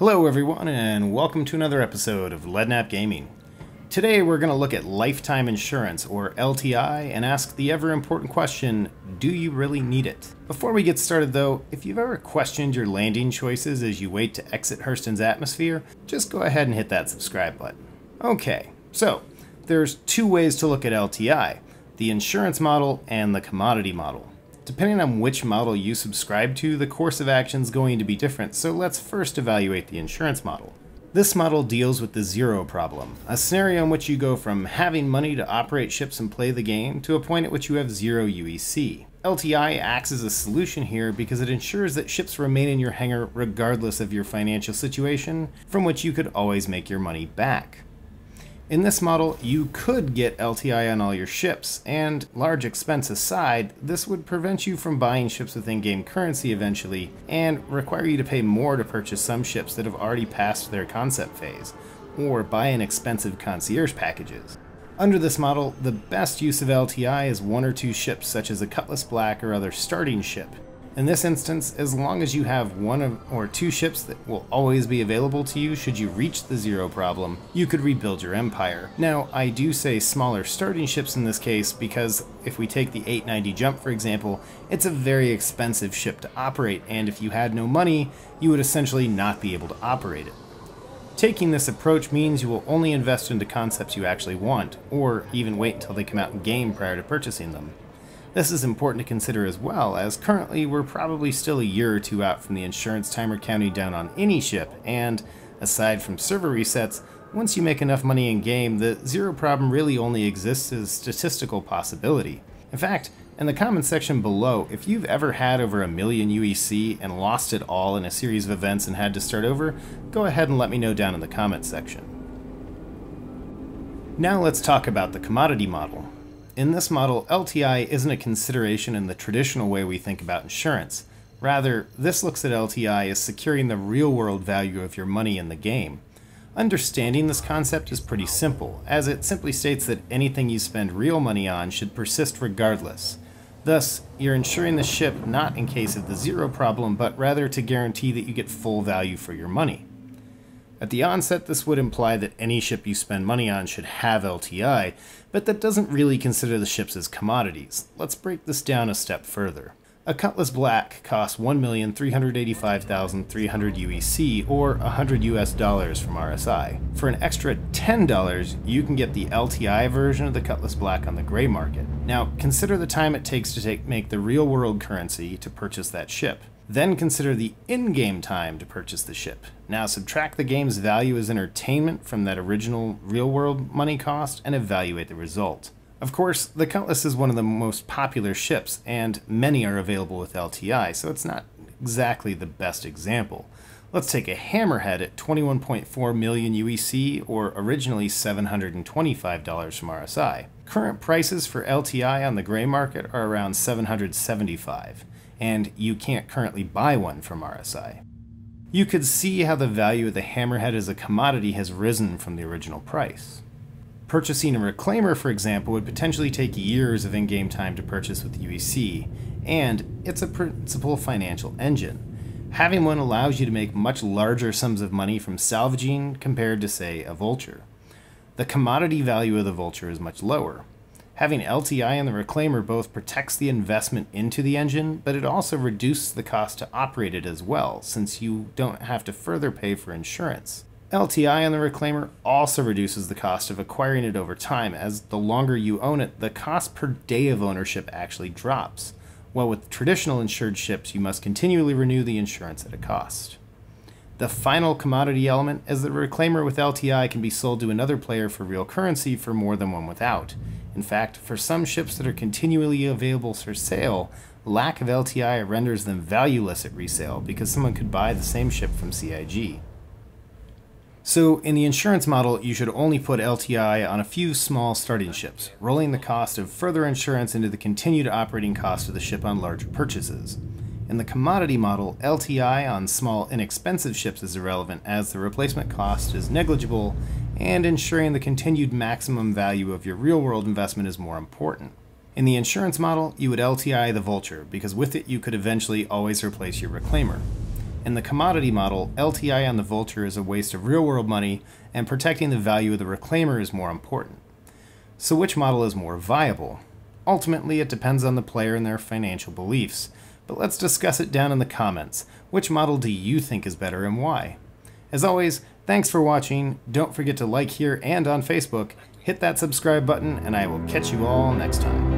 Hello, everyone, and welcome to another episode of Leadnap Gaming. Today, we're going to look at lifetime insurance, or LTI, and ask the ever important question do you really need it? Before we get started, though, if you've ever questioned your landing choices as you wait to exit Hurston's atmosphere, just go ahead and hit that subscribe button. Okay, so there's two ways to look at LTI the insurance model and the commodity model. Depending on which model you subscribe to, the course of action is going to be different, so let's first evaluate the insurance model. This model deals with the zero problem, a scenario in which you go from having money to operate ships and play the game to a point at which you have zero UEC. LTI acts as a solution here because it ensures that ships remain in your hangar regardless of your financial situation, from which you could always make your money back. In this model, you could get LTI on all your ships, and large expense aside, this would prevent you from buying ships with in-game currency eventually, and require you to pay more to purchase some ships that have already passed their concept phase, or buy in expensive concierge packages. Under this model, the best use of LTI is one or two ships such as a Cutlass Black or other starting ship, in this instance, as long as you have one of, or two ships that will always be available to you should you reach the zero problem, you could rebuild your empire. Now, I do say smaller starting ships in this case because if we take the 890 jump for example, it's a very expensive ship to operate and if you had no money, you would essentially not be able to operate it. Taking this approach means you will only invest into concepts you actually want, or even wait until they come out in game prior to purchasing them. This is important to consider as well, as currently we're probably still a year or two out from the insurance timer counting down on any ship, and aside from server resets, once you make enough money in game, the zero problem really only exists as a statistical possibility. In fact, in the comments section below, if you've ever had over a million UEC and lost it all in a series of events and had to start over, go ahead and let me know down in the comments section. Now let's talk about the commodity model. In this model, LTI isn't a consideration in the traditional way we think about insurance. Rather, this looks at LTI as securing the real world value of your money in the game. Understanding this concept is pretty simple, as it simply states that anything you spend real money on should persist regardless. Thus, you're insuring the ship not in case of the zero problem, but rather to guarantee that you get full value for your money. At the onset, this would imply that any ship you spend money on should have LTI, but that doesn't really consider the ships as commodities. Let's break this down a step further. A Cutlass Black costs 1,385,300 UEC or 100 US dollars from RSI. For an extra $10, you can get the LTI version of the Cutlass Black on the gray market. Now, consider the time it takes to take, make the real world currency to purchase that ship. Then consider the in-game time to purchase the ship. Now subtract the game's value as entertainment from that original real-world money cost and evaluate the result. Of course, the Cutlass is one of the most popular ships, and many are available with LTI, so it's not exactly the best example. Let's take a Hammerhead at 21.4 million UEC, or originally $725 from RSI. Current prices for LTI on the gray market are around 775 and you can't currently buy one from RSI. You could see how the value of the Hammerhead as a commodity has risen from the original price. Purchasing a Reclaimer, for example, would potentially take years of in-game time to purchase with UEC, and it's a principal financial engine. Having one allows you to make much larger sums of money from salvaging compared to, say, a Vulture. The commodity value of the Vulture is much lower, Having LTI and the Reclaimer both protects the investment into the engine, but it also reduces the cost to operate it as well, since you don't have to further pay for insurance. LTI on the Reclaimer also reduces the cost of acquiring it over time, as the longer you own it, the cost per day of ownership actually drops. While with traditional insured ships, you must continually renew the insurance at a cost. The final commodity element is that a reclaimer with LTI can be sold to another player for real currency for more than one without. In fact, for some ships that are continually available for sale, lack of LTI renders them valueless at resale because someone could buy the same ship from CIG. So, in the insurance model, you should only put LTI on a few small starting ships, rolling the cost of further insurance into the continued operating cost of the ship on larger purchases. In the commodity model, LTI on small, inexpensive ships is irrelevant as the replacement cost is negligible and ensuring the continued maximum value of your real world investment is more important. In the insurance model, you would LTI the Vulture because with it you could eventually always replace your Reclaimer. In the commodity model, LTI on the vulture is a waste of real world money, and protecting the value of the reclaimer is more important. So, which model is more viable? Ultimately, it depends on the player and their financial beliefs, but let's discuss it down in the comments. Which model do you think is better and why? As always, thanks for watching. Don't forget to like here and on Facebook, hit that subscribe button, and I will catch you all next time.